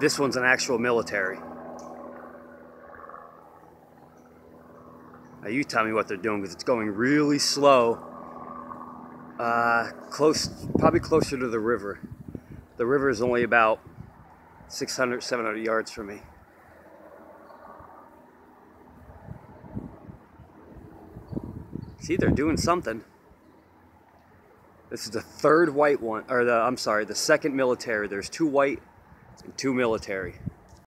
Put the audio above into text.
This one's an actual military. Now you tell me what they're doing because it's going really slow. Uh, close, probably closer to the river. The river is only about 600, 700 yards from me. See, they're doing something. This is the third white one, or the, I'm sorry, the second military. There's two white two military.